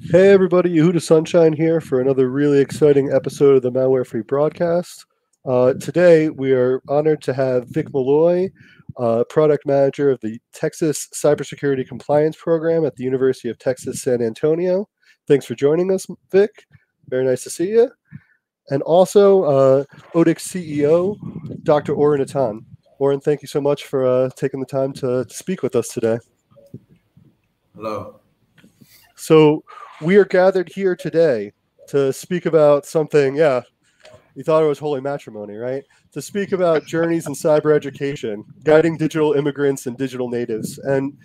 Hey everybody, Yehuda Sunshine here for another really exciting episode of the Malware Free Broadcast. Uh, today we are honored to have Vic Malloy, uh, product manager of the Texas Cybersecurity Compliance Program at the University of Texas San Antonio. Thanks for joining us, Vic. Very nice to see you. And also uh, odix CEO, Dr. Oren Eytan. Oren, thank you so much for uh, taking the time to, to speak with us today. Hello. So we are gathered here today to speak about something. Yeah, you thought it was holy matrimony, right? To speak about journeys in cyber education, guiding digital immigrants and digital natives. And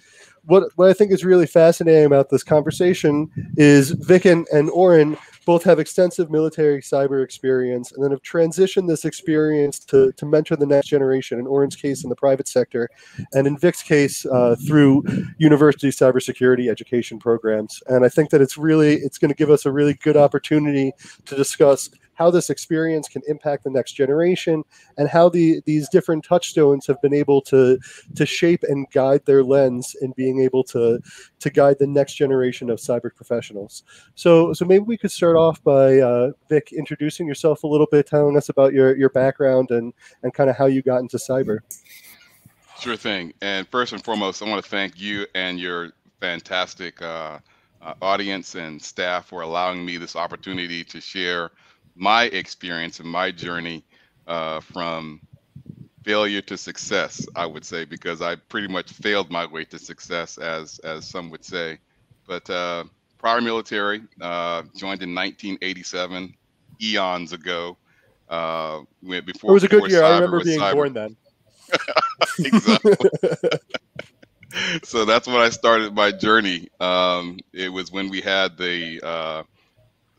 what, what I think is really fascinating about this conversation is Vic and, and Oren both have extensive military cyber experience and then have transitioned this experience to, to mentor the next generation, in Oren's case in the private sector, and in Vic's case uh, through university cybersecurity education programs. And I think that it's really, it's going to give us a really good opportunity to discuss how this experience can impact the next generation and how the these different touchstones have been able to to shape and guide their lens in being able to to guide the next generation of cyber professionals. So so maybe we could start off by uh, vic introducing yourself a little bit telling us about your your background and and kind of how you got into cyber. Sure thing. And first and foremost i want to thank you and your fantastic uh, uh, audience and staff for allowing me this opportunity to share my experience and my journey uh, from failure to success, I would say, because I pretty much failed my way to success, as as some would say. But uh, prior military, uh, joined in 1987, eons ago. Uh, before it was a good year. I remember being cyber. born then. exactly. so that's when I started my journey. Um, it was when we had the uh,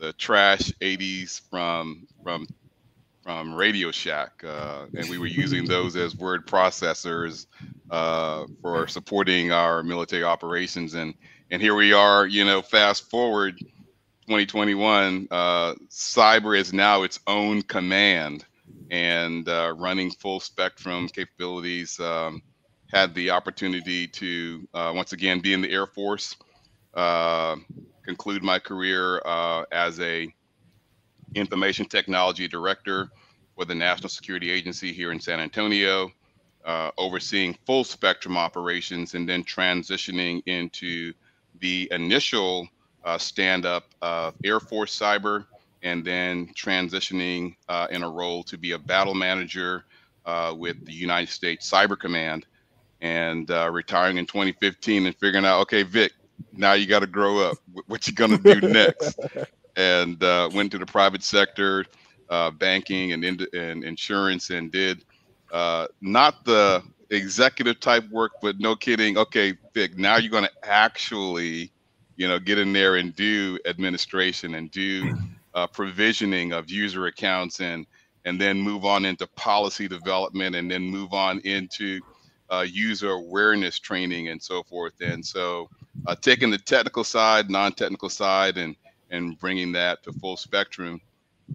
the trash 80s from from from Radio Shack, uh, and we were using those as word processors uh, for supporting our military operations. And and here we are, you know, fast forward 2021, uh, cyber is now its own command and uh, running full spectrum capabilities. Um, had the opportunity to uh, once again be in the Air Force. Conclude my career uh, as a information technology director for the National Security Agency here in San Antonio, uh, overseeing full spectrum operations and then transitioning into the initial uh, stand up of Air Force Cyber and then transitioning uh, in a role to be a battle manager uh, with the United States Cyber Command and uh, retiring in 2015 and figuring out, okay, Vic, now you got to grow up. What you gonna do next? and uh, went to the private sector, uh, banking and, in, and insurance, and did uh, not the executive type work, but no kidding. Okay, Vic, now you're gonna actually, you know, get in there and do administration and do uh, provisioning of user accounts and and then move on into policy development and then move on into uh, user awareness training and so forth. And so uh, taking the technical side, non-technical side, and and bringing that to full spectrum.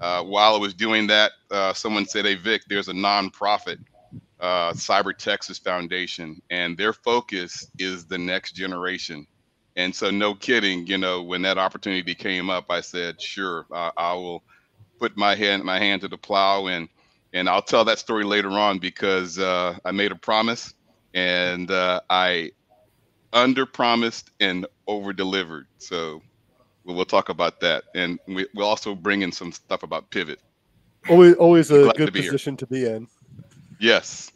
Uh, while I was doing that, uh, someone said, "Hey Vic, there's a nonprofit, uh, Cyber Texas Foundation, and their focus is the next generation." And so, no kidding, you know, when that opportunity came up, I said, "Sure, I will put my hand my hand to the plow," and and I'll tell that story later on because uh, I made a promise, and uh, I under promised and over delivered. So we'll, we'll, talk about that, and we, will also bring in some stuff about pivot. Always, always a good to position here. to be in. Yes.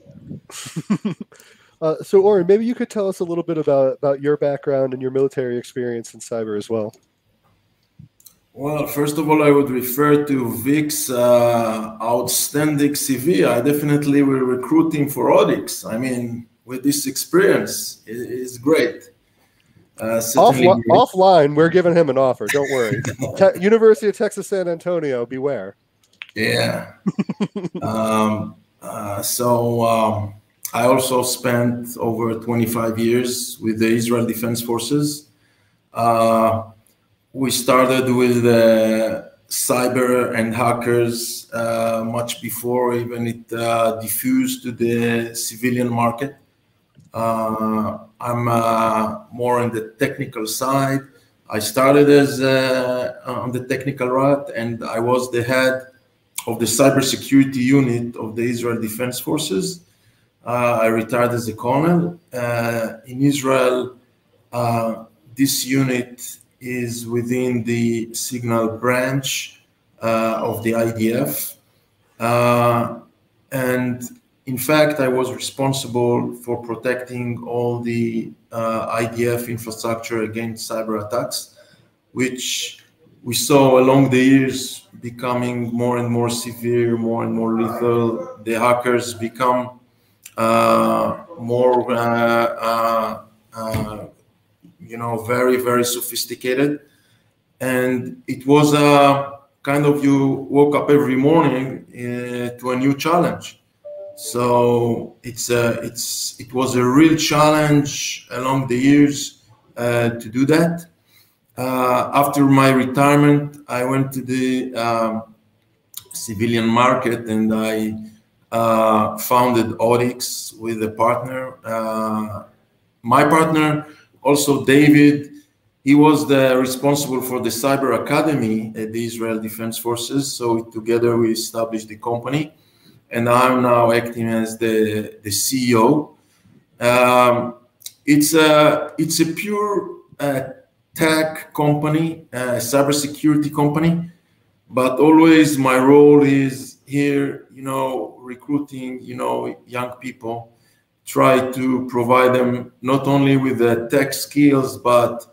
uh, so, Oren, maybe you could tell us a little bit about about your background and your military experience in cyber as well. Well, first of all, I would refer to Vic's uh, outstanding CV. I definitely will recruit him for audits. I mean, with this experience is, great. Uh, Off- offline, we're giving him an offer. Don't worry. Te- University of Texas San Antonio, beware. Yeah. um, uh, so um, I also spent over 25 years with the Israel Defense Forces. Uh, we started with cyber and hackers uh, much before even it uh, diffused to the civilian market. Uh, I'm uh, more on the technical side. I started as uh, on the technical route, and I was the head of the cybersecurity unit of the Israel Defense Forces. I retired as a colonel. In Israel, this unit is within the signal branch of the IDF. And in fact, I was responsible for protecting all the uh, IDF infrastructure against cyber attacks, which we saw along the years becoming more and more severe, more and more lethal. The hackers become uh, more, uh, uh, you know, very, very sophisticated. And it was a kind of you woke up every morning uh, to a new challenge. So it's a, it's it was a real challenge along the years uh, to do that. Uh, after my retirement, I went to the um, civilian market and I uh, founded odix with a partner. Uh, my partner, also David, he was the responsible for the cyber academy at the Israel Defense Forces. So together we established the company, and I'm now acting as the the CEO. Um, it's a it's a pure uh, tech company, uh, cybersecurity company, but always my role is here, you know, recruiting, you know, young people, try to provide them not only with the tech skills, but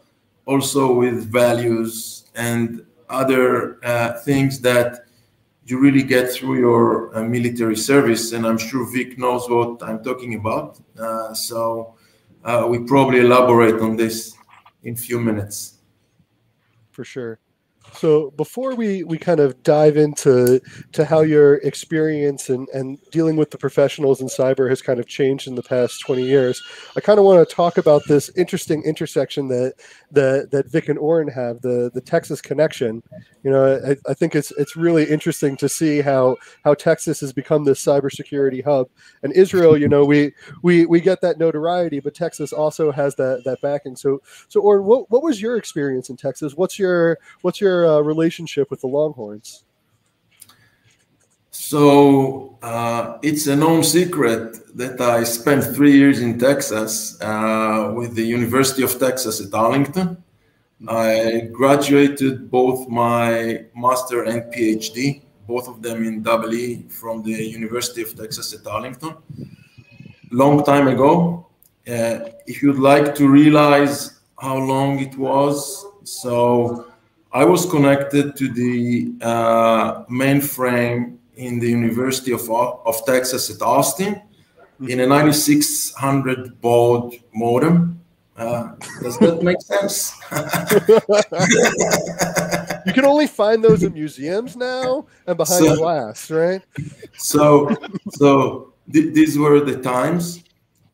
also with values and other uh, things that you really get through your uh, military service. And I'm sure Vic knows what I'm talking about. Uh, so uh, we probably elaborate on this in a few minutes. For sure. So before we, we kind of dive into to how your experience and, and dealing with the professionals in cyber has kind of changed in the past 20 years, I kind of want to talk about this interesting intersection that that, that Vic and Oren have, the, the Texas connection. You know, I, I think it's it's really interesting to see how how Texas has become this cybersecurity hub. And Israel, you know, we we we get that notoriety, but Texas also has that that backing. So so Oren, what, what was your experience in Texas? What's your what's your uh, relationship with the Longhorns? So uh, it's a known secret that I spent three years in Texas uh, with the University of Texas at Arlington. I graduated both my master and PhD, both of them in WE from the University of Texas at Arlington. Long time ago. Uh, if you'd like to realize how long it was, so I was connected to the uh, mainframe in the University of, of Texas at Austin in a 9600 baud modem. Uh, does that make sense? you can only find those in museums now and behind so, glass, right? So, so th these were the times,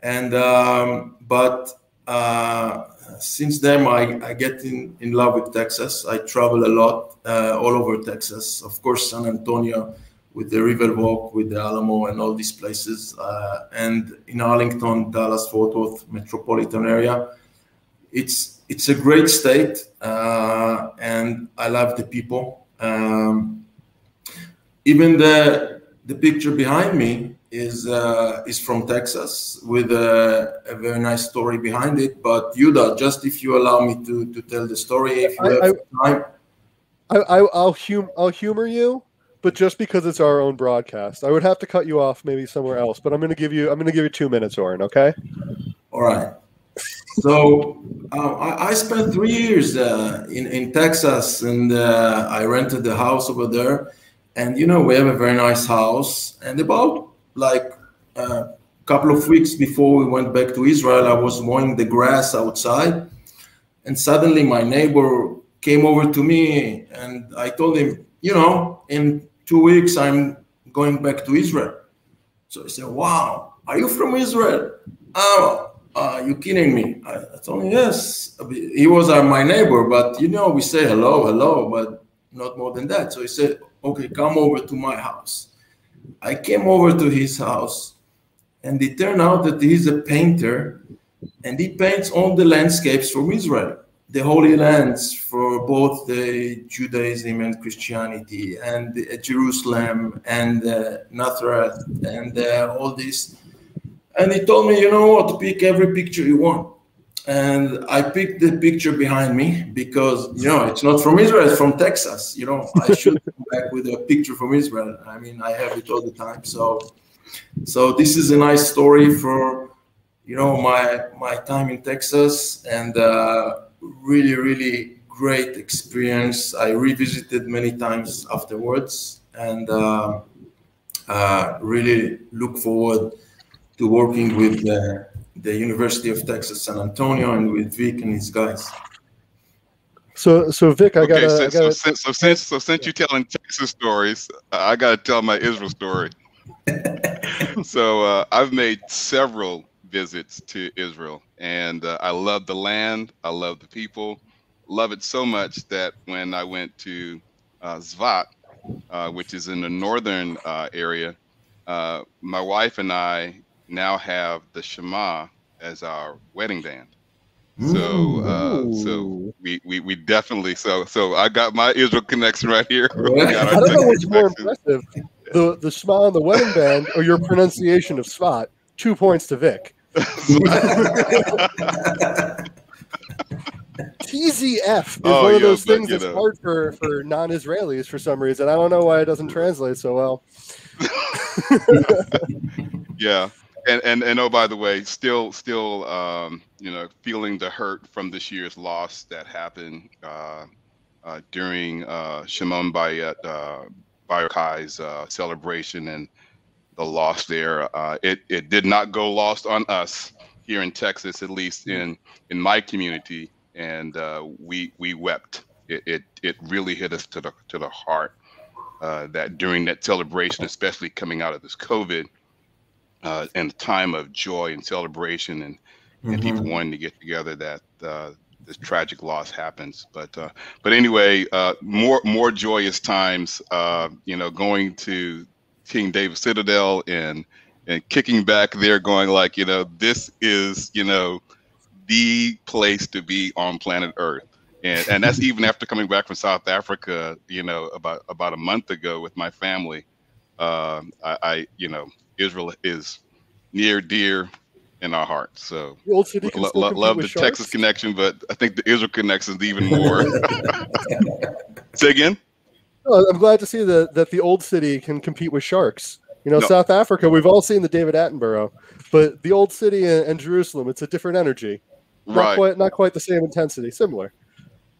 and um, but uh, since then, I, I get in, in love with Texas. I travel a lot uh, all over Texas. Of course, San Antonio with the Riverwalk, with the Alamo, and all these places. Uh, and in Arlington, Dallas, Fort Worth metropolitan area. It's it's a great state, uh, and I love the people. Um, even the the picture behind me is uh, is from Texas with a, a, very nice story behind it. But Yuda, just if you allow me to to tell the story, if you I, have I, time, I, I will hum I'll humor you, but just because it's our own broadcast, I would have to cut you off maybe somewhere else. But I'm going to give you I'm going to give you two minutes, Oren. Okay. All right. So uh, I, I, spent three years uh, in in Texas, and uh, I rented the house over there. And you know we have a very nice house, and about like a couple of weeks before we went back to Israel, I was mowing the grass outside, and suddenly my neighbor came over to me, and I told him, you know, in two weeks I'm going back to Israel. So he said, "Wow, are you from Israel?" Oh, are you kidding me? I, I told him, yes. He was uh, my neighbor, but you know, we say hello, hello, but not more than that. So he said, okay, come over to my house. I came over to his house, and it turned out that he's a painter, and he paints all the landscapes from Israel. the Holy Lands for both the Judaism and Christianity, and uh, Jerusalem and uh, Nazareth and uh, all this. And he told me, you know what, pick every picture you want. And I picked the picture behind me because, you know, it's not from Israel, it's from Texas. You know, I should come back with a picture from Israel. I mean, I have it all the time. So, so this is a nice story for, you know, my my time in Texas and uh, really, really great experience. I revisited many times afterwards and uh, uh, really look forward to working with the, the University of Texas San Antonio and with Vic and his guys. So, so Vic, I got okay, to. So, so, since, so since so since you're telling Texas stories, I got to tell my Israel story. so uh, I've made several visits to Israel, and uh, I love the land. I love the people. Love it so much that when I went to uh, Zvat, uh, which is in the northern uh, area, uh, my wife and I now have the Shema as our wedding band. So, uh, so we, we we definitely so so I got my Israel connection right here. I don't know what's more impressive, the the Shema and the wedding band, or your pronunciation of Svat. Two points to Vic. TZF is Oh, one of those things that's know. hard for, for non Israelis for some reason. I don't know why it doesn't translate so well. yeah and and and oh by the way still still um you know feeling the hurt from this year's loss that happened uh, uh during uh shimon bayet uh Bar Yochai's uh celebration and the loss there. Uh it it did not go lost on us here in texas at least in in my community. And uh we we wept. It it, it really hit us to the to the heart uh, that during that celebration, especially coming out of this COVID uh, and the time of joy and celebration and, and people wanting to get together, that uh, this tragic loss happens. But uh, but anyway, uh, more more joyous times. Uh, you know, going to King David Citadel and and kicking back there, going like, you know, this is you know the place to be on planet Earth and and that's even after coming back from South Africa, you know, about about a month ago with my family. Um, I, I, you know, Israel is near dear in our hearts. So old city lo- lo- love the with Texas connection, but I think the Israel connection is even more. Say again. Oh, I'm glad to see that, that the old city can compete with sharks. You know, No. South Africa, we've all seen the David Attenborough, but the old city and, and Jerusalem, it's a different energy. Not Right. quite not quite the same intensity, similar.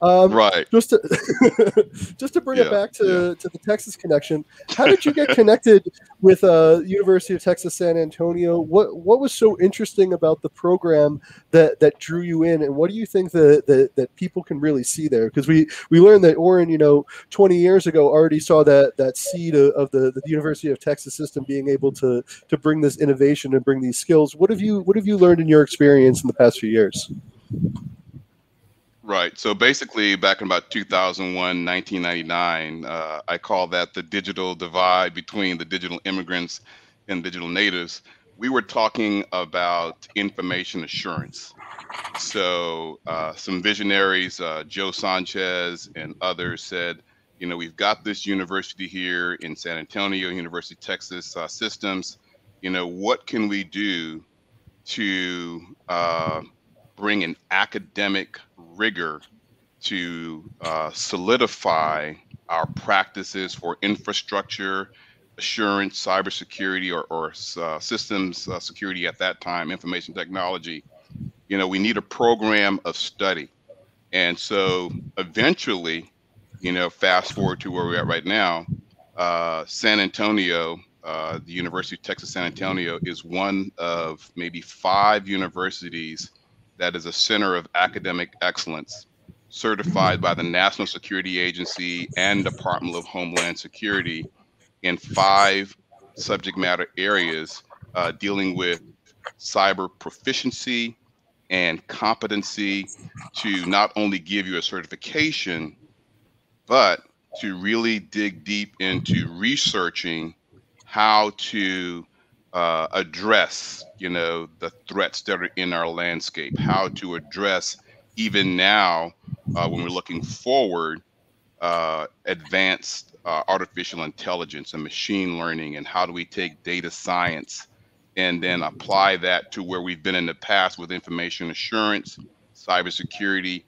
Um, Right. just to just to bring it back to, to the Texas connection, how did you get connected with uh, University of Texas San Antonio? What what was so interesting about the program that that drew you in, and what do you think that that, that people can really see there? Because we we learned that Oren, you know, 20 years ago already saw that that seed of, of the, the University of Texas system being able to to bring this innovation and bring these skills. What have you what have you learned in your experience in the past few years? Right. So basically, back in about 2001, 1999, uh, I call that the digital divide between the digital immigrants and digital natives. We were talking about information assurance. So uh, some visionaries, uh, Joe Sanchez and others, said, you know, we've got this university here in San Antonio, University of Texas uh, Systems. You know, what can we do to uh, bring an academic rigor to uh, solidify our practices for infrastructure assurance, cybersecurity, or, or uh, systems uh, security at that time, information technology. You know, we need a program of study. And so eventually, you know, fast forward to where we're at right now, uh, San Antonio, uh, the University of Texas San Antonio, is one of maybe five universities that is a center of academic excellence certified by the National Security Agency and Department of Homeland Security in five subject matter areas uh, dealing with cyber proficiency and competency to not only give you a certification, but to really dig deep into researching how to uh, address, you know, the threats that are in our landscape, how to address even now, uh, when we're looking forward, uh, advanced uh, artificial intelligence and machine learning, and how do we take data science and then apply that to where we've been in the past with information assurance, cybersecurity,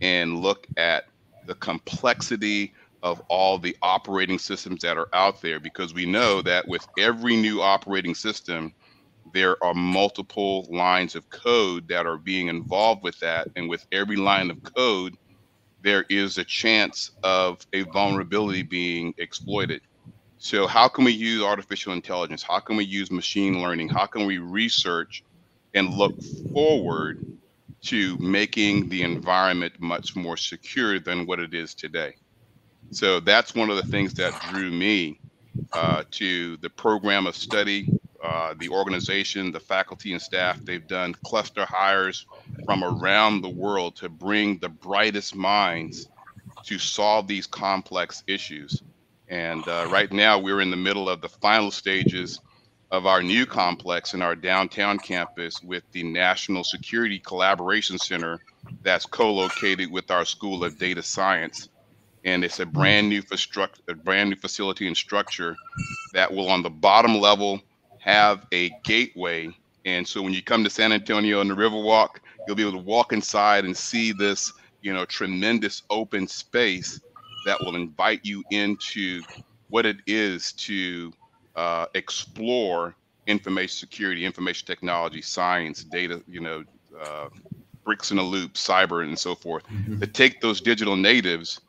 and look at the complexity of all the operating systems that are out there because we know that with every new operating system, there are multiple lines of code that are being involved with that. And with every line of code, there is a chance of a vulnerability being exploited. So, how can we use artificial intelligence? How can we use machine learning? How can we research and look forward to making the environment much more secure than what it is today? So, that's one of the things that drew me uh, to the program of study uh, the organization, the faculty and staff, they've done cluster hires from around the world to bring the brightest minds to solve these complex issues. And uh, right now, we're in the middle of the final stages of our new complex in our downtown campus with the National Security Collaboration Center that's co-located with our School of Data Science. And it's a brand new, a brand new facility and structure that will, on the bottom level, have a gateway. And so when you come to San Antonio on the Riverwalk, you'll be able to walk inside and see this, you know, tremendous open space that will invite you into what it is to uh, explore information security, information technology, science, data, you know, uh, bricks in a loop, cyber, and so forth. Mm-hmm. To take those digital natives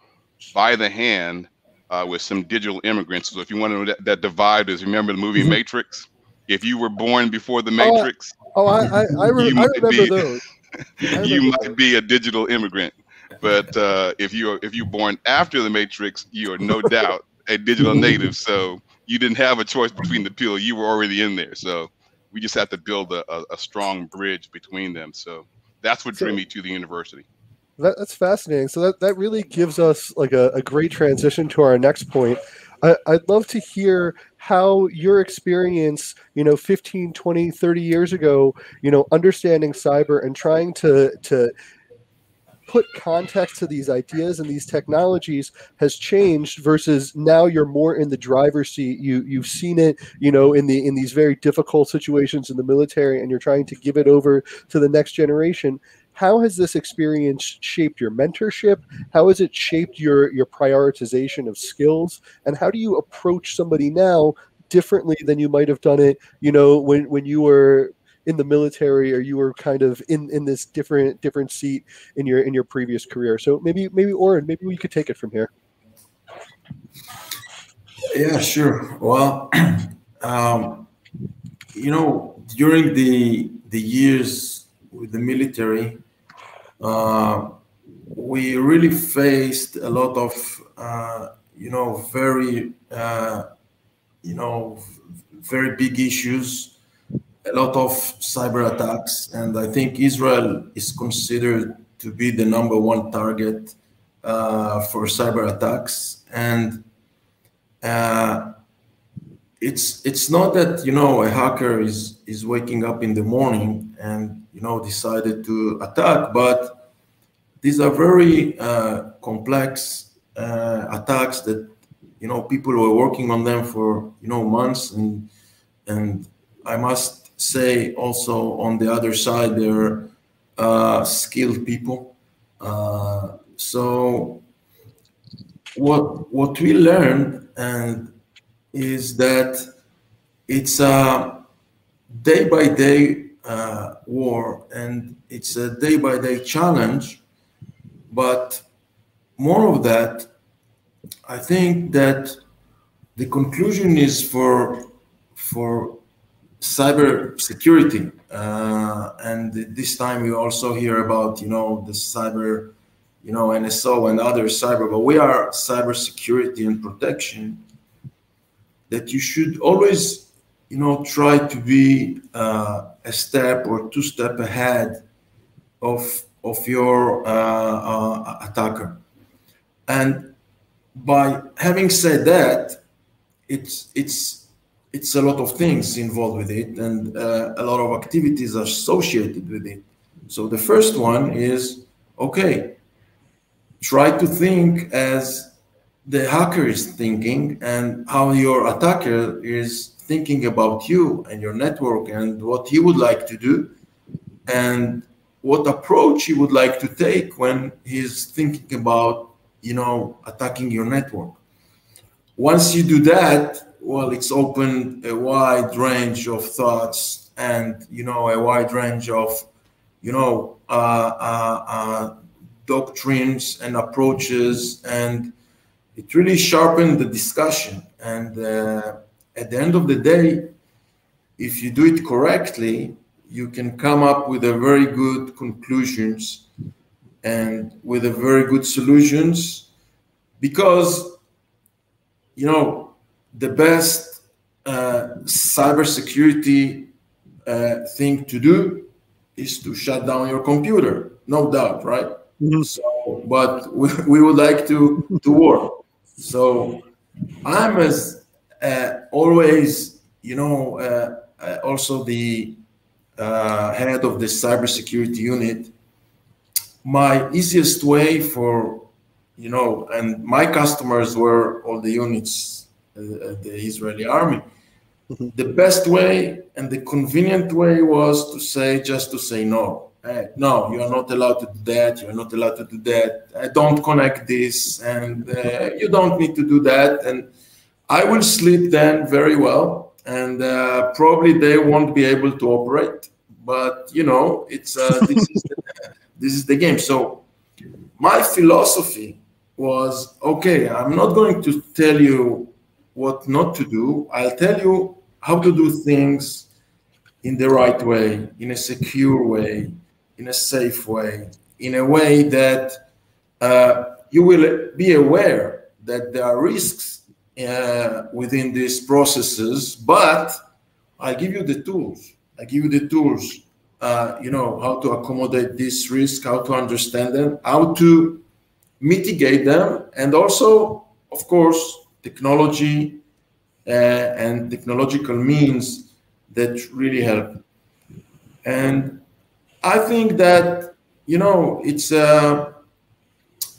by the hand uh, with some digital immigrants. So if you want to know that, that divide is, remember the movie mm-hmm. Matrix? if you were born before the oh, Matrix, oh, oh I, I, I, re- I remember be, those. you might be a digital immigrant, but uh, if you are if you're born after the Matrix, you are no doubt a digital native. So you didn't have a choice between the two; you were already in there. So we just have to build a, a, a strong bridge between them. So that's what drew me to the university. That, that's fascinating. So that, that really gives us like a, a great transition to our next point. I, would love to hear how your experience, you know, 15, 20, 30 years ago, you know, understanding cyber and trying to, to put context to these ideas and these technologies has changed versus now you're more in the driver's seat you you've seen it you know in the in these very difficult situations in the military and you're trying to give it over to the next generation how has this experience shaped your mentorship? How has it shaped your your prioritization of skills? And how do you approach somebody now differently than you might have done it you know when when you were in the military or you were kind of in in this different different seat in your in your previous career? So maybe maybe Oren maybe we could take it from here. Yeah sure. Well um, you know during the the years with the military uh, we really faced a lot of uh, you know very uh, you know very big issues a lot of cyber attacks and i think israel is considered to be the number one target uh, for cyber attacks. And uh, it's it's not that you know a hacker is is waking up in the morning and you know decided to attack. But these are very uh, complex uh, attacks that you know people were working on them for you know months. And and i must say also on the other side they're uh, skilled people. Uh, so what what we learned and is that it's a day by day uh, war and it's a day by day challenge. But more of that, I think that the conclusion is for for cyber security. Uh, and this time we also hear about you know the cyber you know NSO and other cyber, but we are cyber security and protection that you should always, you know, try to be uh, a step or two step ahead of of your uh, uh, attacker. And by having said that, it's it's it's a lot of things involved with it and uh, a lot of activities associated with it. So the first one is, okay, try to think as the hacker is thinking and how your attacker is thinking about you and your network and what he would like to do and what approach he would like to take when he's thinking about you know attacking your network. Once you do that well it's opened a wide range of thoughts and you know a wide range of you know uh, uh, uh, doctrines and approaches and it really sharpened the discussion and uh, at the end of the day if you do it correctly you can come up with a very good conclusions and with a very good solutions because you know the best uh, cybersecurity uh, thing to do is to shut down your computer. No doubt right? Mm-hmm. so but we, we would like to to work. So i'm as always you know uh, uh, also the uh, head of the cybersecurity unit, my easiest way for, you know, and my customers were all the units, uh, the Israeli army. Mm-hmm. The best way and the convenient way was to say, just to say no. Uh, no, you are not allowed to do that. You are not allowed to do that. I don't connect this, and uh, you don't need to do that. And I will sleep then very well, and uh, probably they won't be able to operate but you know it's uh, this, is the, this is the game. So my philosophy was okay i'm not going to tell you what not to do. I'll tell you how to do things in the right way in a secure way in a safe way in a way that uh, you will be aware that there are risks uh, within these processes but i give you the tools I give you the tools, uh, you know, how to accommodate this risk, how to understand them, how to mitigate them, and also, of course, technology uh, and technological means that really help. And I think that you know it's uh,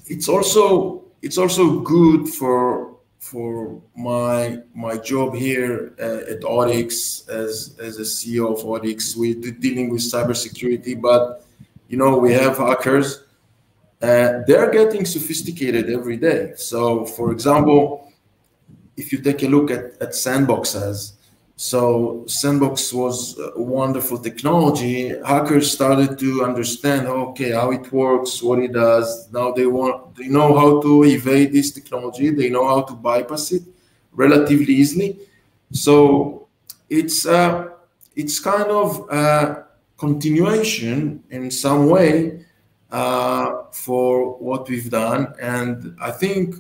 it's also it's also good for for my my job here uh, at odix as as a CEO of odix. We're dealing with cybersecurity, but you know we have hackers. Uh, they're getting sophisticated every day. So, for example, if you take a look at, at sandboxes, so Sandbox was a wonderful technology. Hackers started to understand, okay, how it works, what it does. Now they want, they know how to evade this technology. They know how to bypass it relatively easily. So it's uh, it's kind of a continuation in some way uh, for what we've done, and I think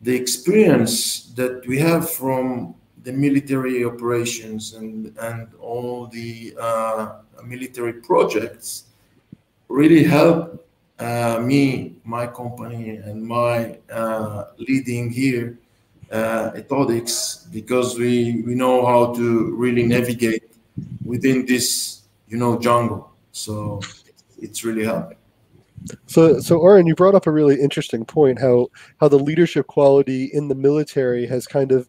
the experience that we have from the military operations and, and all the uh, military projects really help uh, me, my company, and my uh, leading here uh, odix because we, we know how to really navigate within this, you know, jungle. So it's really helping. So, so Oren, you brought up a really interesting point how how the leadership quality in the military has kind of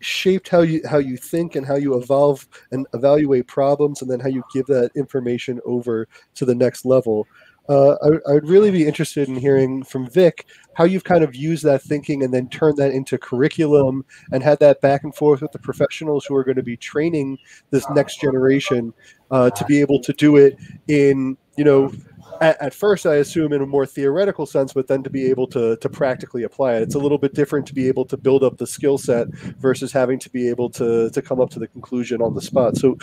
shaped how you how you think and how you evolve and evaluate problems and then how you give that information over to the next level. Uh, I, I, would really be interested in hearing from Vic how you've kind of used that thinking and then turned that into curriculum and had that back and forth with the professionals who are going to be training this next generation uh, to be able to do it in you know at, at, first I assume in a more theoretical sense, but then to be able to to practically apply it. It's a little bit different to be able to build up the skill set versus having to be able to to come up to the conclusion on the spot. So,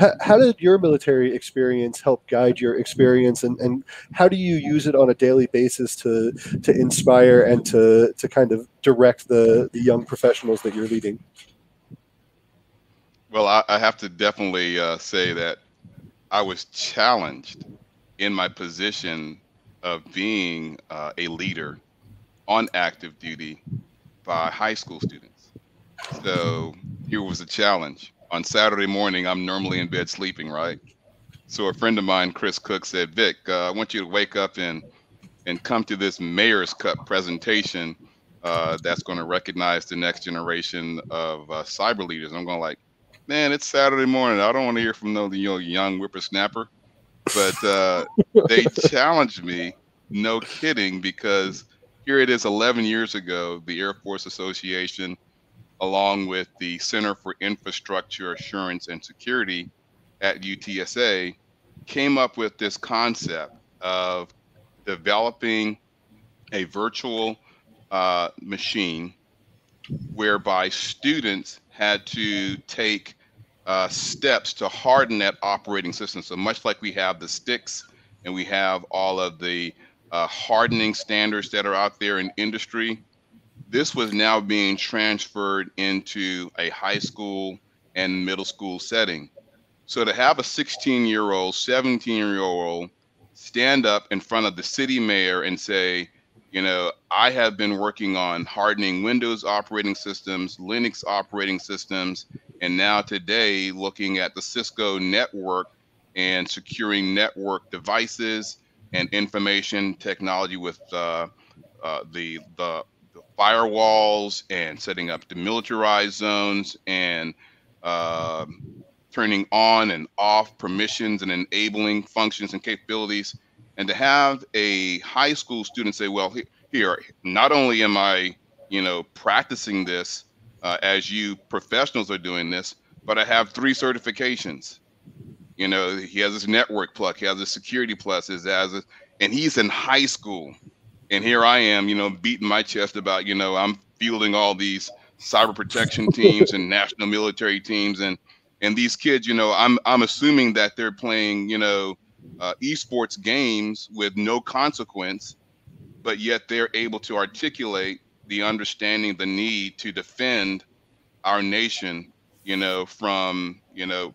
h- how did your military experience help guide your experience, and and how do you use it on a daily basis to to inspire and to to kind of direct the the young professionals that you're leading? Well, I, I have to definitely uh, say that I was challenged in my position of being uh, a leader on active duty by high school students. So here was a challenge. On Saturday morning, I'm normally in bed sleeping, right? So a friend of mine, Chris Cook, said, Vic, uh, I want you to wake up and and come to this Mayor's Cup presentation uh, that's going to recognize the next generation of uh, cyber leaders. I'm going like, man, it's Saturday morning. I don't want to hear from no you know young whippersnapper, but uh, they challenged me. No kidding, because here it is 11 years ago, the Air Force Association, along with the Center for Infrastructure Assurance and Security at UTSA, came up with this concept of developing a virtual uh, machine whereby students had to take uh, steps to harden that operating system. So much like we have the STIGs and we have all of the uh, hardening standards that are out there in industry, this was now being transferred into a high school and middle school setting. So to have a 16 year old, 17 year old stand up in front of the city mayor and say, you know, I have been working on hardening Windows operating systems, Linux operating systems, and now today looking at the Cisco network and securing network devices and information technology with uh, uh, the, the, the firewalls and setting up demilitarized zones and uh, turning on and off permissions and enabling functions and capabilities and to have a high school student say, well, here, not only am I, you know, practicing this uh, as you professionals are doing this, but I have three certifications. You know, he has his network plus, he has his security plus, his as a, and he's in high school. And here I am, you know, beating my chest about, you know, I'm fielding all these cyber protection teams and national military teams and and these kids, you know, I'm I'm assuming that they're playing, you know, uh, esports games with no consequence, but yet they're able to articulate the understanding, the need to defend our nation, you know, from you know,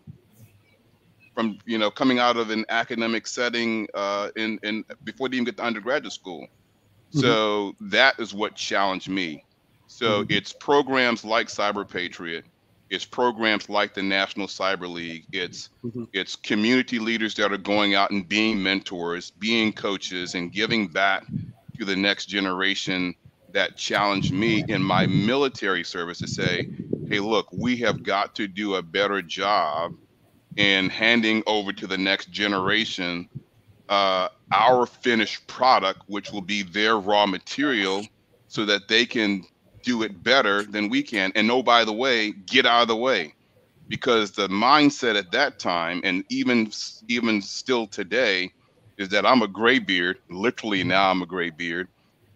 from you know, coming out of an academic setting uh, in in before they even get to undergraduate school. Mm-hmm. So that is what challenged me. So mm-hmm. it's programs like Cyber Patriot it's programs like the National Cyber League. It's mm-hmm. it's community leaders that are going out and being mentors, being coaches, and giving back to the next generation that challenged me in my military service to say, hey, look, we have got to do a better job in handing over to the next generation uh, our finished product, which will be their raw material, so that they can do it better than we can. And oh, by the way, get out of the way. Because the mindset at that time, and even even still today, is that I'm a graybeard. Literally now I'm a graybeard.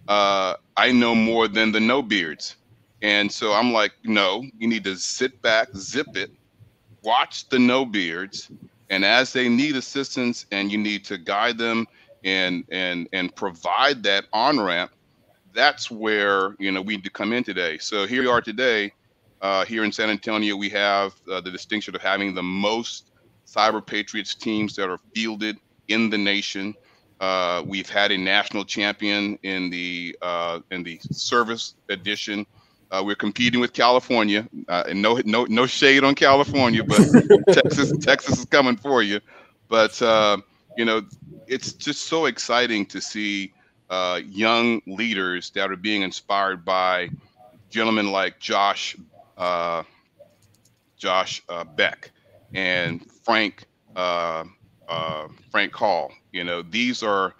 Uh, I know more than the no beards. And so I'm like, no, you need to sit back, zip it, watch the no beards, and as they need assistance and you need to guide them and and and provide that on ramp that's where you know we need to come in today. So here we are today, uh, here in San Antonio. We have uh, the distinction of having the most Cyber Patriots teams that are fielded in the nation. Uh, we've had a national champion in the uh, in the service edition. Uh, we're competing with California, uh, and no no no shade on California, but Texas Texas is coming for you. But you know, it's just so exciting to see uh, young leaders that are being inspired by gentlemen like Josh uh, Josh uh, Beck and Frank uh, uh, Frank Hall. You know, these are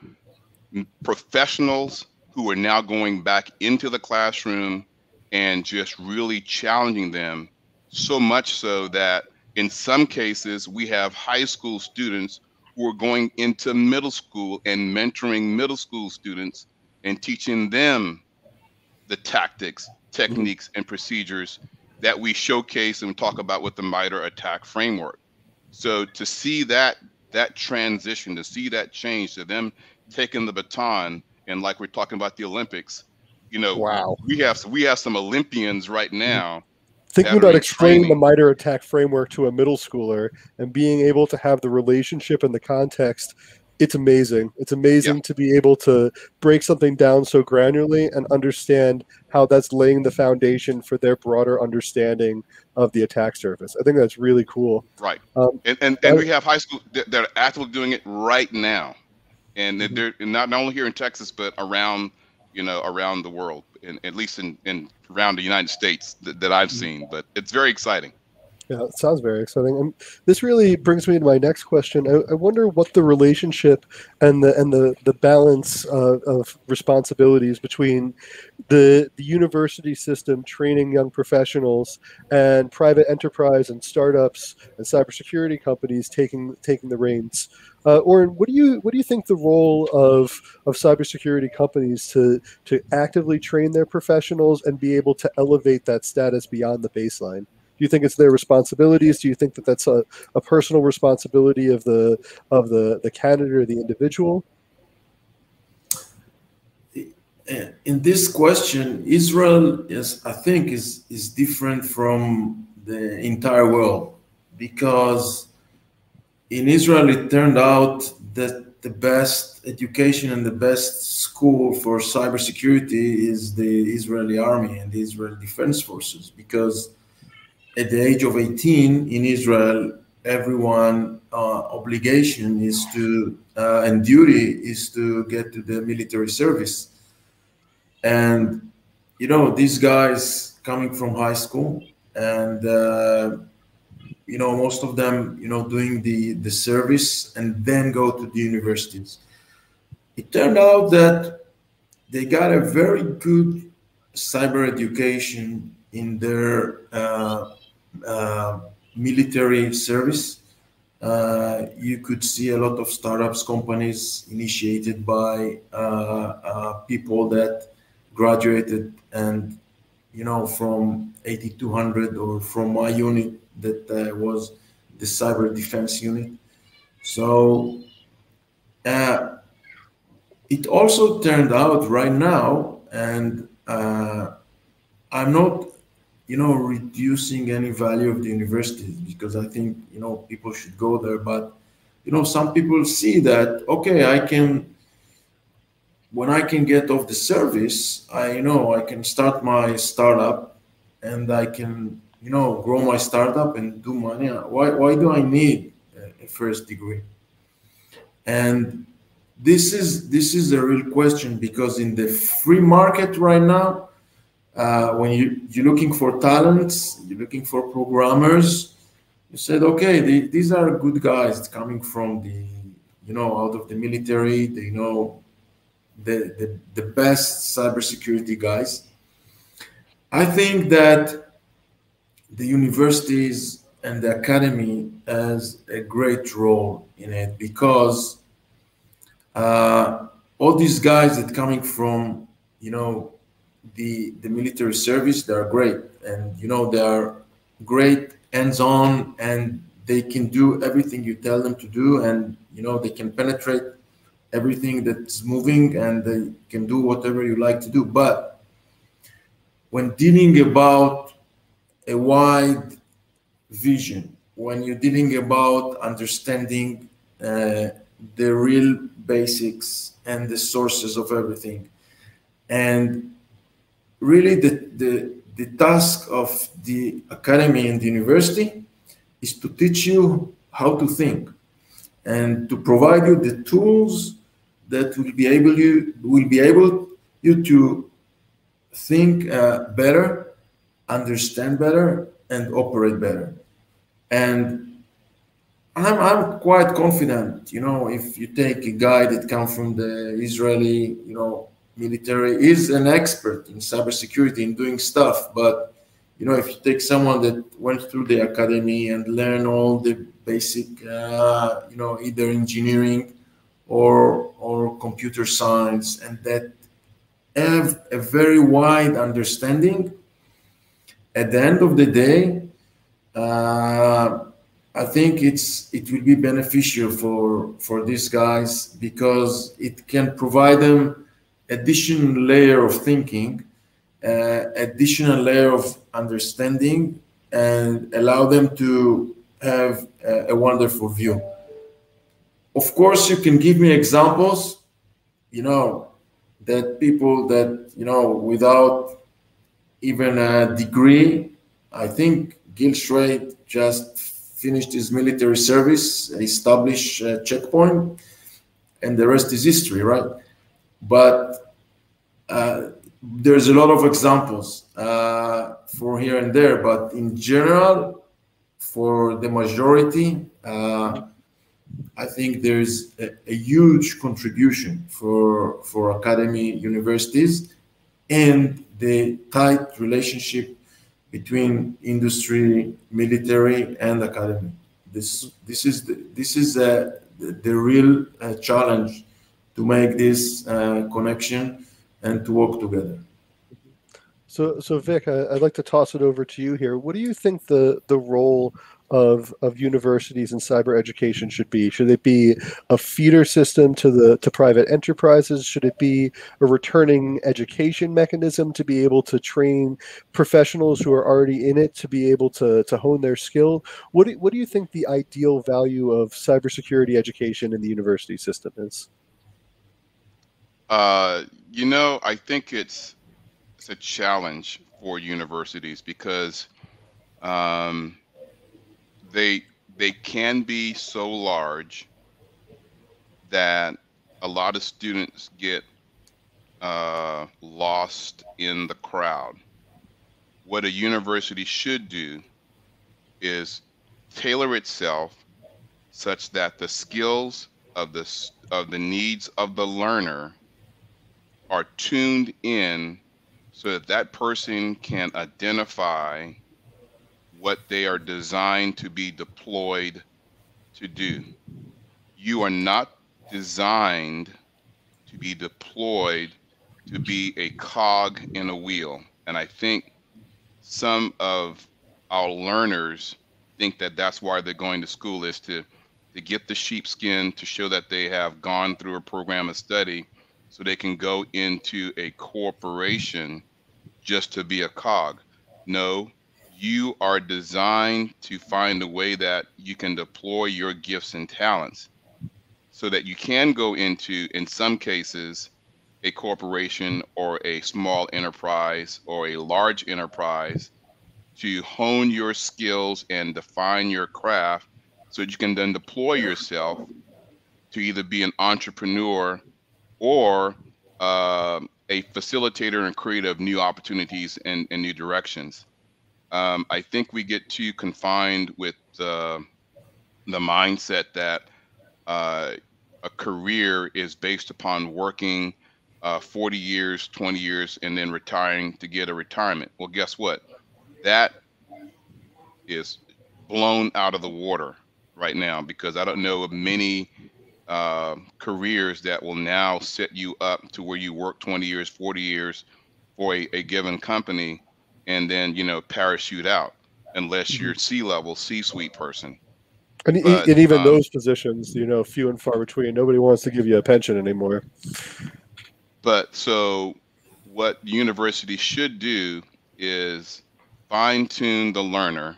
professionals who are now going back into the classroom and just really challenging them so much so that in some cases we have high school students who are going into middle school and mentoring middle school students and teaching them the tactics, techniques, and procedures that we showcase and talk about with the MITRE ATT&CK framework. So to see that that transition, to see that change, to them taking the baton, and like we're talking about the Olympics, you know, wow, we have we have some Olympians right mm-hmm. now thinking about explaining the MITRE ATT&CK framework to a middle schooler and being able to have the relationship and the context it's amazing. It's amazing yeah. to be able to break something down so granularly and understand how that's laying the foundation for their broader understanding of the attack surface. I think that's really cool. Right. Um, and, and, and I, we have high school that are actively doing it right now. And mm-hmm. they're not, not only here in Texas, but around you know around the world, and at least in, in around the United States that, that I've mm-hmm. seen. But it's very exciting. Yeah, it sounds very exciting. And this really brings me to my next question. I, I wonder what the relationship and the and the the balance of responsibilities between the the university system training young professionals and private enterprise and startups and cybersecurity companies taking taking the reins. Uh, or what do you what do you think the role of of cybersecurity companies to to actively train their professionals and be able to elevate that status beyond the baseline? Do you think it's their responsibilities? Do you think that that's a, a personal responsibility of the of the the candidate or the individual? In this question, Israel is, I think, is is different from the entire world because in Israel it turned out that the best education and the best school for cybersecurity is the Israeli army and the Israeli defense forces because at the age of 18 in Israel, everyone uh, obligation is to uh, and duty is to get to the military service. And you know these guys coming from high school and uh, you know most of them you know doing the the service and then go to the universities. It turned out that they got a very good cyber education in their uh, military service. Uh, you could see a lot of startups companies initiated by uh, uh, people that graduated and you know from 8200 or from my unit that uh, was the cyber defense unit so uh, it also turned out right now and i'm not you know, reducing any value of the universities because I think, you know, people should go there. But, you know, some people see that, okay, I can, when I can get off the service, I, you know, I can start my startup and I can, you know, grow my startup and do money. Why, why do I need a first degree? And this is this is a real question because in the free market right now, uh, when you, you're looking for talents, you're looking for programmers, you said, okay, the, these are good guys coming from the, you know, out of the military. They know the, the, the best cybersecurity guys. I think that the universities and the academy has a great role in it because uh, all these guys that coming from, you know, the the military service they are great. And you know they are great hands-on and they can do everything you tell them to do. And you know they can penetrate everything that's moving and they can do whatever you like to do. But when dealing about a wide vision when you're dealing about understanding uh, the real basics and the sources of everything and really the, the, the task of the academy and the university is to teach you how to think and to provide you the tools that will be able you will be able you to think uh, better, understand better, and operate better. And I'm, I'm quite confident, you know, if you take a guy that comes from the Israeli, you know, military is an expert in cybersecurity in doing stuff, but you know, if you take someone that went through the academy and learn all the basic, uh, you know, either engineering or or computer science, and that have a very wide understanding, at the end of the day, uh, I think it's it will be beneficial for for these guys because it can provide them additional layer of thinking, uh, additional layer of understanding, and allow them to have a, a wonderful view. Of course, you can give me examples, you know, that people that, you know, without even a degree, I think Gil Shwed just finished his military service, established a Check Point and the rest is history, right? But uh, there's a lot of examples uh, for here and there, but in general, for the majority, uh, I think there's a, a, huge contribution for for academy universities and the tight relationship between industry, military, and academy. This this is the, this is uh, the, the real uh, challenge to make this uh, connection and to work together. So, so Vic, I, would like to toss it over to you here. What do you think the the role of of universities and cyber education should be? Should it be a feeder system to the to private enterprises? Should it be a returning education mechanism to be able to train professionals who are already in it to be able to to hone their skill? What do, what do you think the ideal value of cybersecurity education in the university system is? Uh, you know, I think it's it's a challenge for universities because um, they they can be so large that a lot of students get uh, lost in the crowd. What a university should do is tailor itself such that the skills of the of the needs of the learner are tuned in so that that person can identify what they are designed to be deployed to do. You are not designed to be deployed to be a cog in a wheel. And I think some of our learners think that that's why they're going to school is to to get the sheepskin to show that they have gone through a program of study so they can go into a corporation just to be a cog. No, you are designed to find a way that you can deploy your gifts and talents so that you can go into, in some cases, a corporation or a small enterprise or a large enterprise to hone your skills and define your craft so that you can then deploy yourself to either be an entrepreneur or uh, a facilitator and creator of new opportunities and, and new directions. Um, I think we get too confined with the, the mindset that uh, a career is based upon working uh, 40 years, 20 years, and then retiring to get a retirement. Well, guess what? That is blown out of the water right now because I don't know of many uh, careers that will now set you up to where you work 20 years, 40 years for a, a given company and then, you know, parachute out unless mm-hmm. you're C level, C suite person. And, but, and even um, those positions, you know, few and far between. Nobody wants to give you a pension anymore. But so, what university should do is fine tune the learner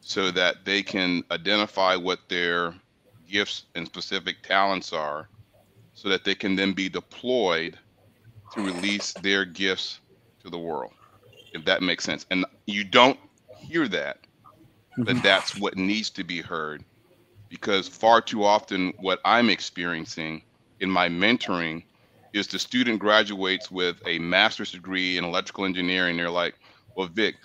so that they can identify what their gifts and specific talents are so that they can then be deployed to release their gifts to the world if that makes sense. And you don't hear that but mm-hmm. that's what needs to be heard because far too often what i'm experiencing in my mentoring is the student graduates with a master's degree in electrical engineering. They're like well vic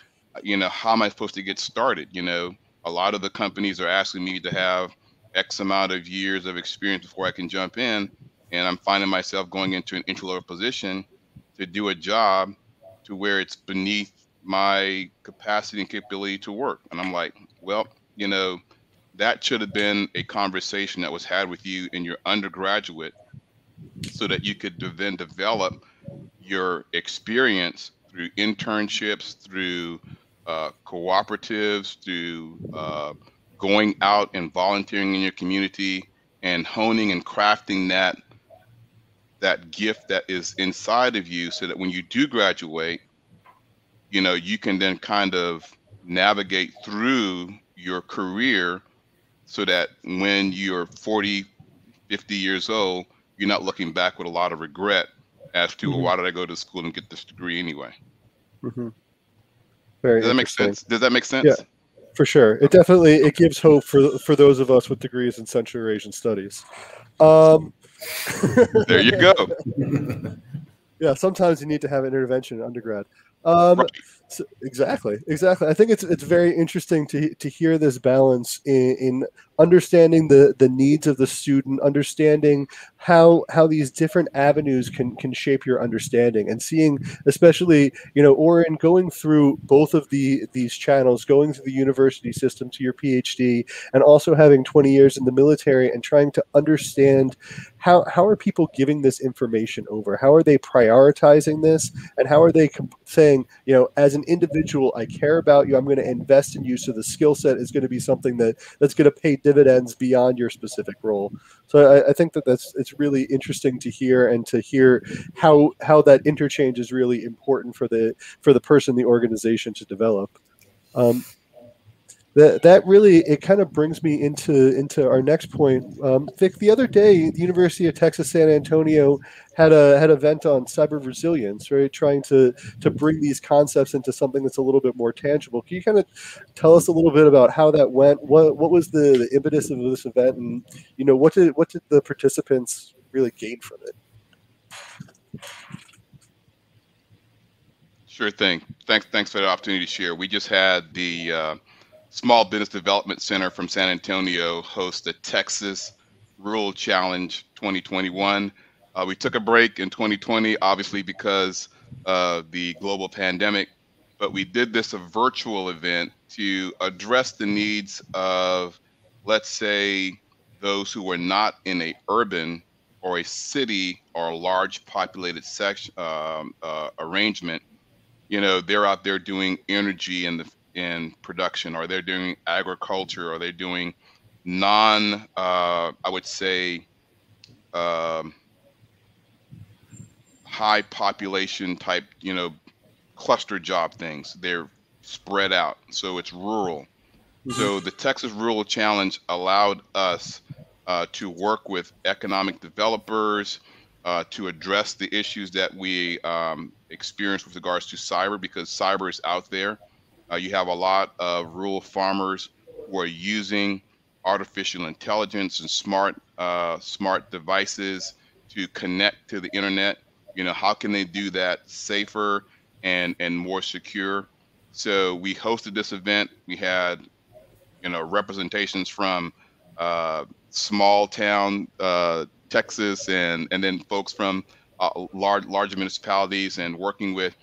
you know how am i supposed to get started? You know a lot of the companies are asking me to have X amount of years of experience before I can jump in. And I'm finding myself going into an entry level position to do a job to where it's beneath my capacity and capability to work. And I'm like, well, you know, that should have been a conversation that was had with you in your undergraduate so that you could then develop your experience through internships, through uh, cooperatives, through uh, going out and volunteering in your community and honing and crafting that that gift that is inside of you so that when you do graduate you know you can then kind of navigate through your career so that when you're 40 50 years old you're not looking back with a lot of regret as to mm-hmm. well, why did i go to school and get this degree anyway? Mm-hmm. Very does that make sense? Does that make sense? Yeah for sure. It definitely it gives hope for for those of us with degrees in Central Asian studies. Um, there you go. yeah, sometimes you need to have an intervention in undergrad. Um, right. So, exactly, exactly. I think it's it's very interesting to to hear this balance in, in understanding the the needs of the student understanding how how these different avenues can can shape your understanding and seeing especially you know or in going through both of the these channels going through the university system to your phd and also having 20 years in the military and trying to understand how how are people giving this information over how are they prioritizing this and how are they comp- saying you know as an individual i care about you i'm going to invest in you so the skill set is going to be something that that's going to pay dividends beyond your specific role. So I, I, think that that's it's really interesting to hear and to hear how how that interchange is really important for the for the person, the organization to develop. Um, that that really it kind of brings me into into our next point. Um, Vic, the other day, the University of Texas San Antonio had a had an event on cyber resilience, right? Trying to to bring these concepts into something that's a little bit more tangible. Can you kind of tell us a little bit about how that went? What what was the, the impetus of this event, and you know what did what did the participants really gain from it? Sure thing. Thanks. Thanks for the opportunity to share. We just had the uh, Small Business Development Center from San Antonio host the Texas Rural Challenge 2021. Uh, we took a break in 2020, obviously because of the global pandemic, but we did this a virtual event to address the needs of, let's say, those who were not in a urban or a city or a large populated section um, uh, arrangement. You know, they're out there doing energy and the in production? Or they're doing agriculture? Or they're doing non uh, i would say um, high population type you know cluster job things? They're spread out so it's rural. Mm-hmm. so the texas rural challenge allowed us uh, to work with economic developers uh, to address the issues that we um, experience with regards to cyber because cyber is out there uh, you have a lot of rural farmers who are using artificial intelligence and smart uh, smart devices to connect to the internet. You know, how can they do that safer and and more secure? So we hosted this event. We had, you know, representations from uh, small town uh, Texas and and then folks from uh, large large municipalities and working with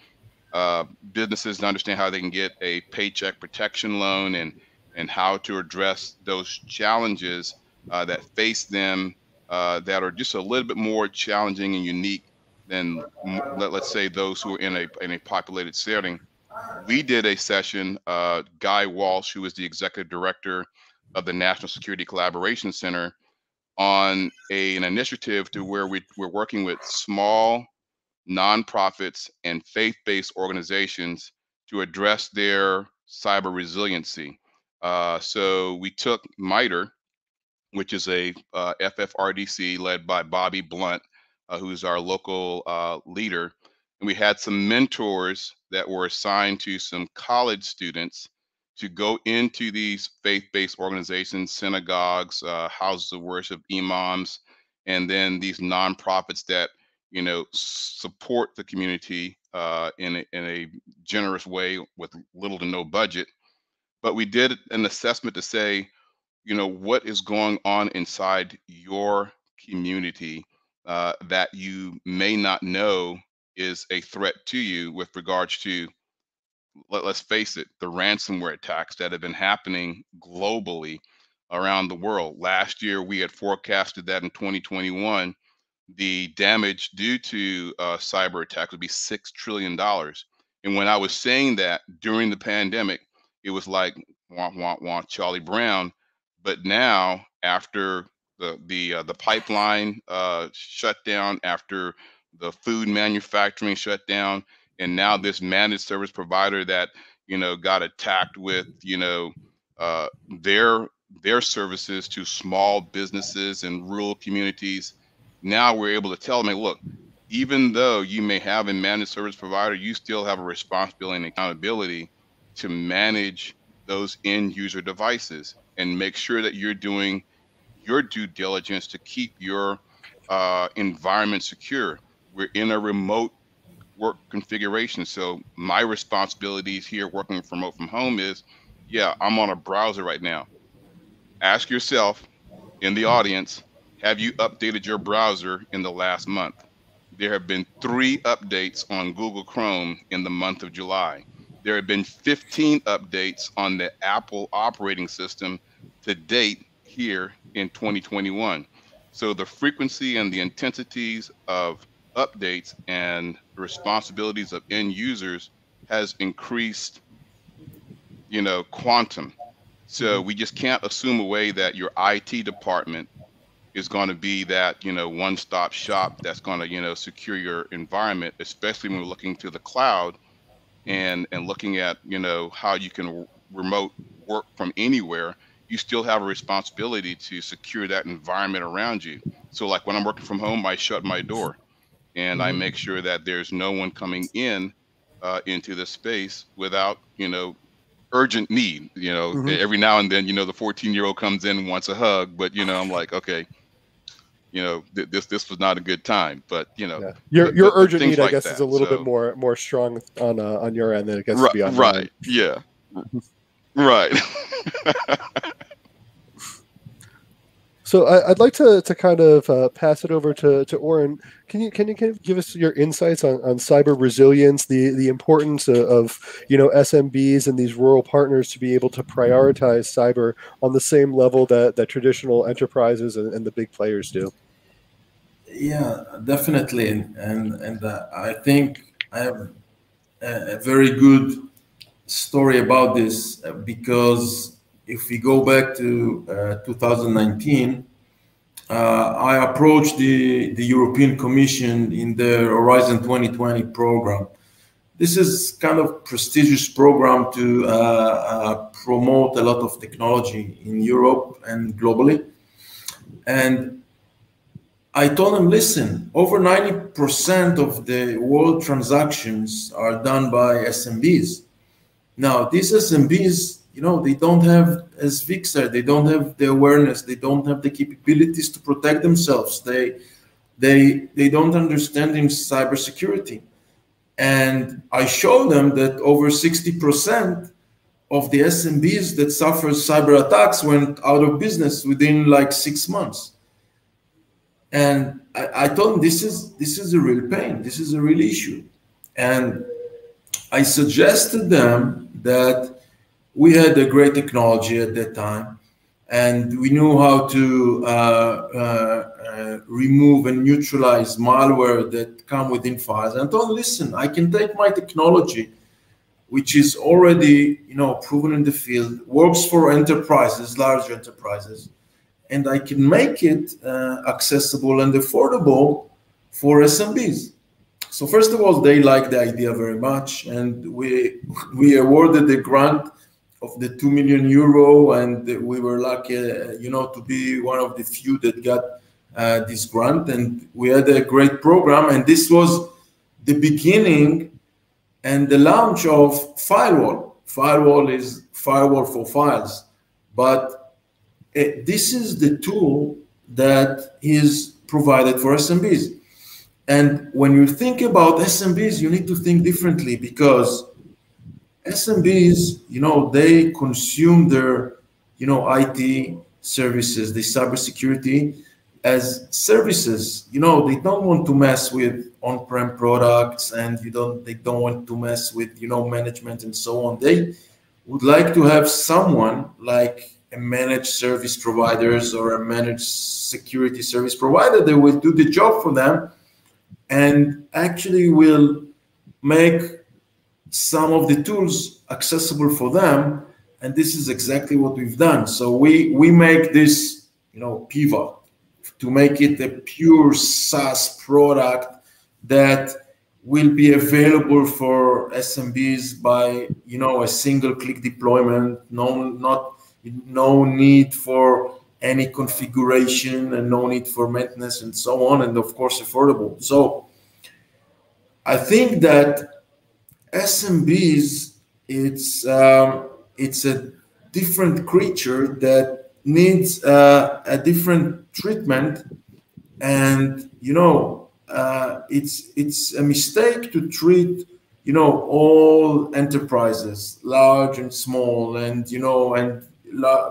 uh, businesses to understand how they can get a paycheck protection loan and and how to address those challenges uh, that face them uh, that are just a little bit more challenging and unique than let, us say those who are in a in a populated setting. We did a session. Uh, Guy Walsh, who is the executive director of the National Security Collaboration Center, on a, an initiative to where we, we're working with small nonprofits, and faith based organizations to address their cyber resiliency. Uh, so we took MITRE, which is a uh, FFRDC led by Bobby Blunt, uh, who's our local uh, leader. And we had some mentors that were assigned to some college students to go into these faith based organizations, synagogues, uh, houses of worship, imams, and then these nonprofits that you know, support the community uh, in, a, in a generous way with little to no budget. But we did an assessment to say, you know, what is going on inside your community uh, that you may not know is a threat to you with regards to, let, us face it, the ransomware attacks that have been happening globally around the world. Last year, we had forecasted that in 2021 the damage due to uh, cyber attacks would be six trillion dollars. And when I was saying that during the pandemic, it was like want want want Charlie Brown. But now, after the the uh, the pipeline uh, shut down, after the food manufacturing shut down, and now this managed service provider that you know got attacked with you know uh, their their services to small businesses and rural communities now we're able to tell them, hey, look, even though you may have a managed service provider, you still have a responsibility and accountability to manage those end user devices and make sure that you're doing your due diligence to keep your uh, environment secure. We're in a remote work configuration. So my responsibilities here working from from home is, yeah, I'm on a browser right now. Ask yourself in the audience, have you updated your browser in the last month? There have been three updates on Google Chrome in the month of July. There have been 15 updates on the Apple operating system to date here in 2021. So the frequency and the intensities of updates and responsibilities of end users has increased, you know, quantum. So mm-hmm. we just can't assume away that your IT department is going to be that, you know, one-stop shop that's going to, you know, secure your environment, especially when we're looking to the cloud and and looking at, you know, how you can remote work from anywhere you still have a responsibility to secure that environment around you. So, like when I'm working from home, I shut my door and mm-hmm. I make sure that there's no one coming in uh, into the space without, you know, urgent need. You know, mm-hmm. every now and then, you know, the 14 year old comes in and wants a hug, but you know, I'm like, okay, you know, th- this this was not a good time. But you know, yeah. your your urgent need, like I guess, that. is a little so, bit more more strong on uh, on your end than it gets right, to be on right. Yeah, right. So I, would like to, to kind of uh, pass it over to, to Oren. Can you can you kind of give us your insights on, on cyber resilience, the the importance of, of, you know SMBs and these rural partners to be able to prioritize cyber on the same level that, that traditional enterprises and, and the big players do? Yeah, definitely, and and uh, I think I have a, a very good story about this uh, because if we go back to uh, 2019, uh, I approached the, the European Commission in the Horizon 2020 program. This is kind of prestigious program to uh, uh, promote a lot of technology in Europe and globally. And I told them, listen, over 90% of the world transactions are done by SMBs. Now, these SMBs you know they don't have as Vic said they don't have the awareness they don't have the capabilities to protect themselves. They they they don't understand in cybersecurity. And i show them that over 60% of the smbs that suffer cyber attacks went out of business within like six months and I, I told them this is this is a real pain this is a real issue and i suggested them that we had a great technology at that time, and we knew how to uh, uh, uh, remove and neutralize malware that come within files. And I told, listen, I can take my technology, which is already you know proven in the field, works for enterprises, large enterprises, and I can make it uh, accessible and affordable for SMBs. So first of all, they liked the idea very much, and we we awarded the grant of the 2 million euro and we were lucky uh, you know to be one of the few that got uh, this grant and we had a great program and this was the beginning and the launch of FileWall FileWall is firewall for files but Eh, this is the tool that is provided for smbs and when you think about smbs you need to think differently because SMBs, you know, they consume their, you know, IT services, the cybersecurity as services. You know, they don't want to mess with on-prem products, and you don't. They don't want to mess with, you know, management and so on. They would like to have someone like a managed service providers or a managed security service provider that will do the job for them and actually will make some of the tools accessible for them. And this is exactly what we've done. So we we make this you know pivot to make it a pure SaaS product that will be available for SMBs by you know a single click deployment no not no need for any configuration and no need for maintenance and so on and of course affordable. So i think that SMBs, it's um, it's a different creature that needs uh, a different treatment. And you know uh, it's it's a mistake to treat you know all enterprises large and small and you know and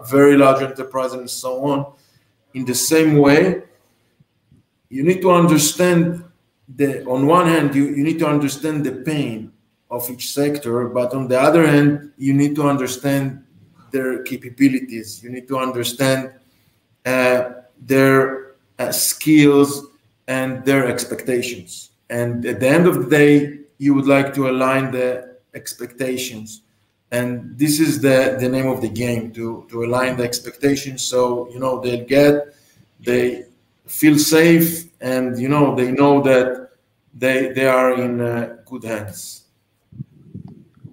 very large enterprises and so on. In the same way you need to understand the on one hand you, you need to understand the pain of each sector but on the other hand you need to understand their capabilities. You need to understand uh, their uh, skills and their expectations. And at the end of the day you would like to align the expectations and this is the the name of the game to to align the expectations. So you know they'll get they feel safe and you know they know that they they are in uh, good hands.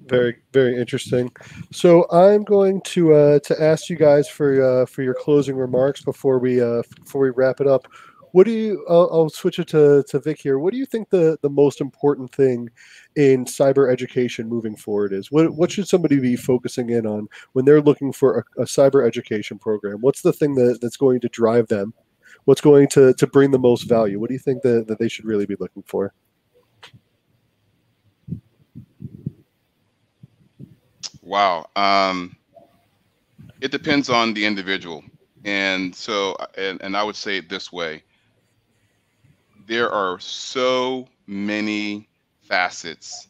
Very very interesting. So i'm going to uh to ask you guys for uh for your closing remarks before we uh before we wrap it up what do you I'll, I'll, switch it to, to vic here. What do you think the the most important thing in cyber education moving forward is? What what should somebody be focusing in on when they're looking for a, a cyber education program? What's the thing that, that's going to drive them? What's going to to bring the most value? What do you think that, that they should really be looking for? Wow um it depends on the individual. And so and, and i would say it this way there are so many facets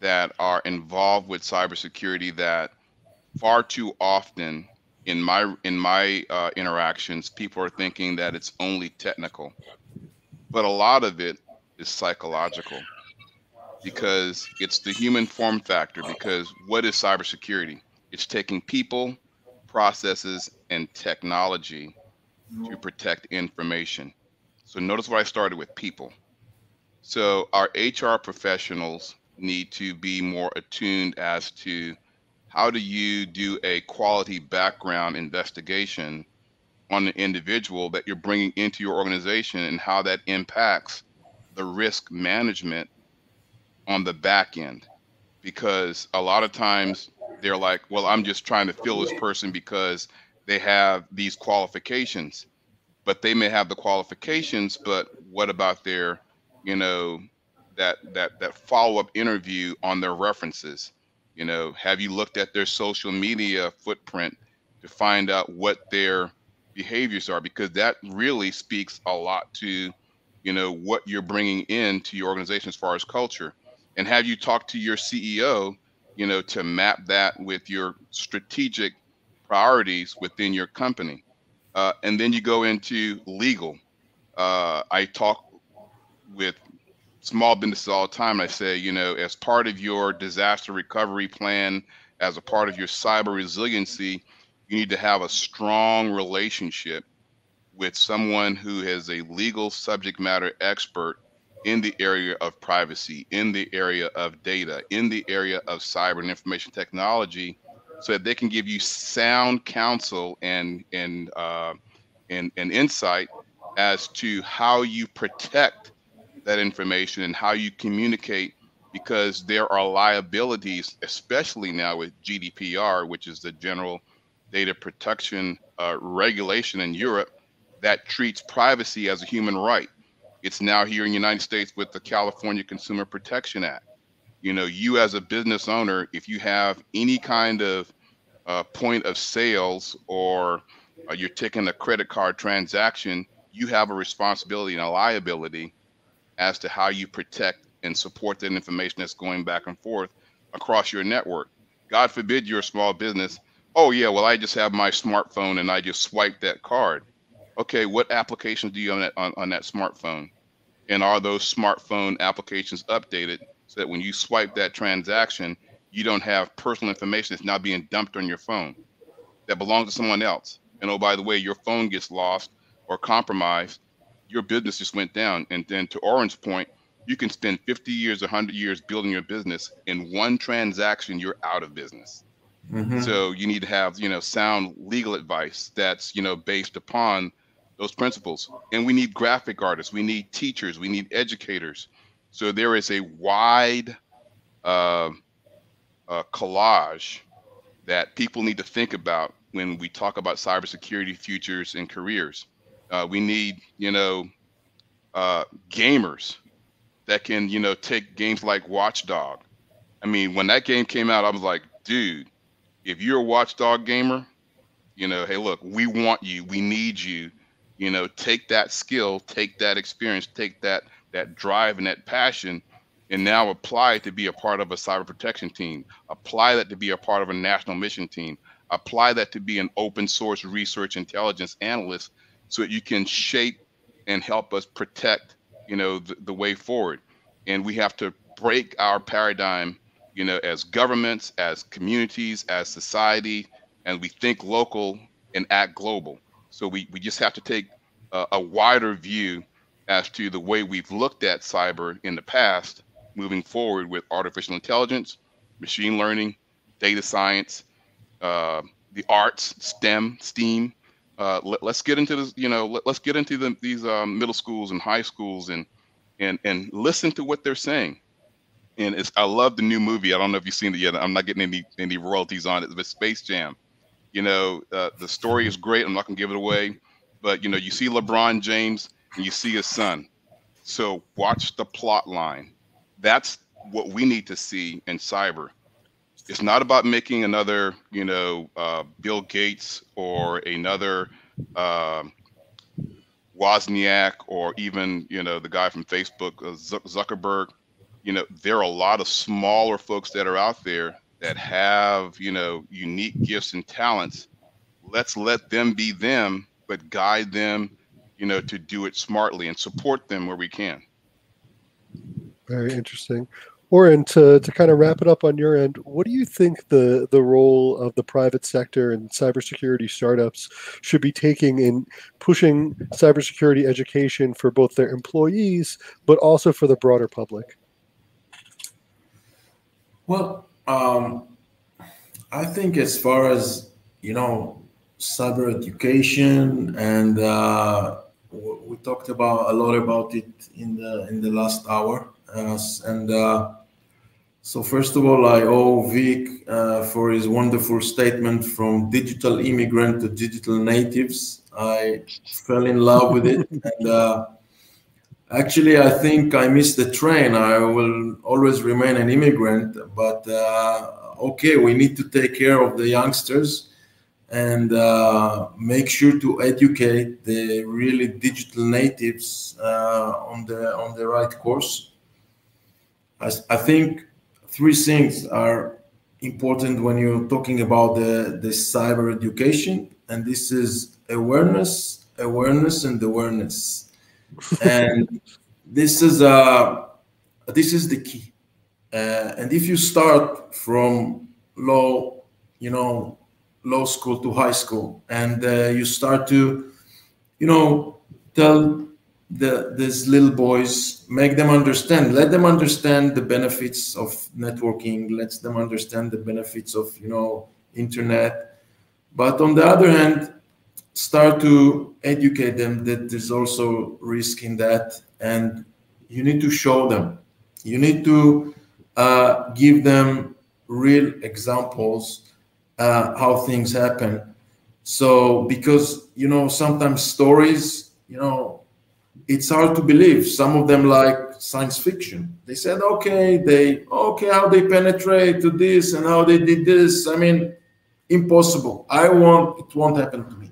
that are involved with cybersecurity that far too often in my in my uh, interactions people are thinking that it's only technical. But a lot of it is psychological because it's the human form factor because what is cybersecurity? It's taking people processes and technology to protect information so notice what I started with people. So our HR professionals need to be more attuned as to how do you do a quality background investigation on an individual that you're bringing into your organization and how that impacts the risk management on the back end because a lot of times they're like well i'm just trying to fill this person because they have these qualifications but they may have the qualifications but what about their you know that that that follow-up interview on their references? You know have you looked at their social media footprint to find out what their behaviors are? Because that really speaks a lot to you know what you're bringing into your organization as far as culture. And have you talked to your ceo you know to map that with your strategic priorities within your company uh, and then you go into legal. Uh, I talk with small businesses all the time. I say, you know, as part of your disaster recovery plan, as a part of your cyber resiliency, you need to have a strong relationship with someone who is a legal subject matter expert in the area of privacy, in the area of data, in the area of cyber and information technology, so that they can give you sound counsel and and uh, and, and insight as to how you protect that information and how you communicate because there are liabilities, especially now with GDPR, which is the General Data Protection uh, Regulation in Europe, that treats privacy as a human right. It's now here in the United States with the California Consumer Protection Act you know you as a business owner if you have any kind of uh, point of sales or uh, you're taking a credit card transaction you have a responsibility and a liability as to how you protect and support that information that's going back and forth across your network. God forbid you're a small business. Oh yeah well i just have my smartphone and i just swipe that card. Okay what applications do you on that, on, on that smartphone? And are those smartphone applications updated so that when you swipe that transaction, you don't have personal information that's now being dumped on your phone that belongs to someone else. And oh, by the way, your phone gets lost or compromised, your business just went down. And then to Oren's point, you can spend 50 years, 100 years building your business. In one transaction, you're out of business. Mm-hmm. So you need to have, you know, sound legal advice that's, you know, based upon those principles. And we need graphic artists, we need teachers, we need educators, so there is a wide uh, uh, collage that people need to think about when we talk about cybersecurity futures and careers. Uh, we need, you know, uh, gamers that can, you know, take games like Watchdog. I mean, when that game came out, I was like, dude, if you're a Watchdog gamer, you know, hey, look, we want you, we need you. You know, take that skill, take that experience, take that that drive and that passion, and now apply it to be a part of a cyber protection team. Apply that to be a part of a national mission team. Apply that to be an open source research intelligence analyst, so that you can shape and help us protect, you know, the, the way forward. And we have to break our paradigm, you know, as governments, as communities, as society, and we think local and act global. So we, we just have to take a, a wider view as to the way we've looked at cyber in the past, moving forward with artificial intelligence, machine learning, data science, uh, the arts, STEM, STEAM. Uh, let, us get into this, you know, let, us get into the, these um, middle schools and high schools and and and listen to what they're saying. And it's I love the new movie. I don't know if you've seen it yet. I'm not getting any any royalties on it. But Space Jam. You know, uh, the story is great. I'm not gonna give it away, but you know, you see LeBron James and you see his son. So watch the plot line. That's what we need to see in cyber. It's not about making another, you know, uh, Bill Gates or another uh, Wozniak or even, you know, the guy from Facebook, uh, Zuckerberg. You know, there are a lot of smaller folks that are out there that have you know unique gifts and talents let's let them be them but guide them you know to do it smartly and support them where we can very interesting Oren, to, to kind of wrap it up on your end, what do you think the, the role of the private sector and cybersecurity startups should be taking in pushing cybersecurity education for both their employees, but also for the broader public? Well, um, I think as far as you know, cyber education, and uh, we talked about a lot about it in the in the last hour. Uh, and uh, so, first of all, I owe Vic uh, for his wonderful statement from digital immigrant to digital natives. I fell in love with it, and uh, Actually, I think I missed the train. I will always remain an immigrant, but uh, okay, we need to take care of the youngsters and uh, make sure to educate the really digital natives uh, on the on the right course. I, I think three things are important when you're talking about the, the cyber education, and this is awareness, awareness, and awareness and this is uh, this is the key. Uh, and if you start from low, you know, low school to high school, and uh, you start to, you know, tell the these little boys, make them understand, let them understand the benefits of networking, let them understand the benefits of you know internet. But on the other hand, start to educate them that there's also risk in that and you need to show them you need to uh, give them real examples uh, how things happen. So because you know sometimes stories you know it's hard to believe. Some of them like science fiction. They said okay they okay how they penetrate to this and how they did this. I mean impossible. I want it won't happen to me.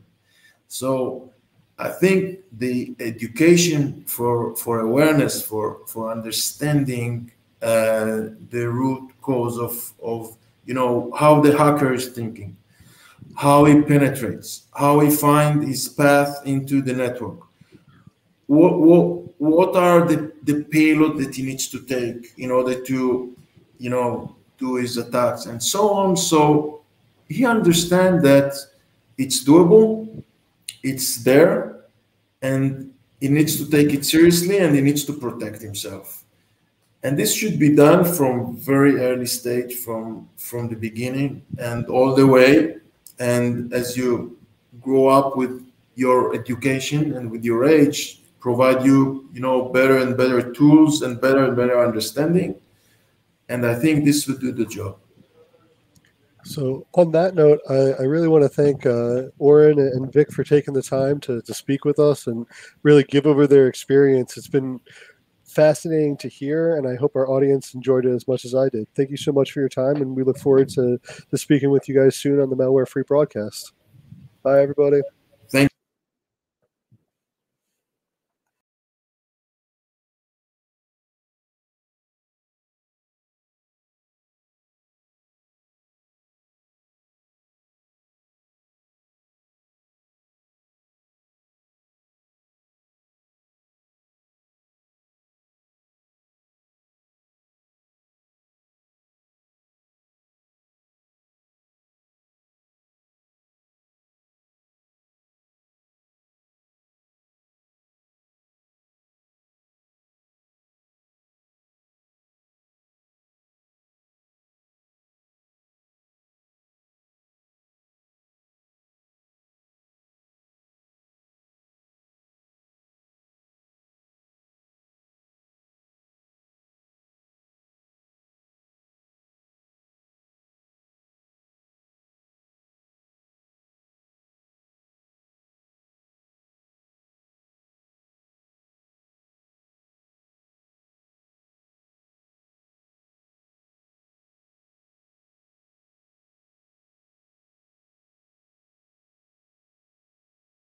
So I think the education for for awareness for for understanding uh, the root cause of of you know how the hacker is thinking, how he penetrates, how he find his path into the network. What what what are the the payload that he needs to take in order to you know do his attacks and so on. So he understand that it's doable it's there and he needs to take it seriously and he needs to protect himself and this should be done from very early stage from from the beginning and all the way. And as you grow up with your education and with your age provide you you know better and better tools and better and better understanding. And i think this will do the job. So, on that note, I, I really want to thank uh, Oren and Vic for taking the time to, to speak with us and really give over their experience. It's been fascinating to hear, and I hope our audience enjoyed it as much as I did. Thank you so much for your time, and we look forward to, to speaking with you guys soon on the Malware Free broadcast. Bye, everybody.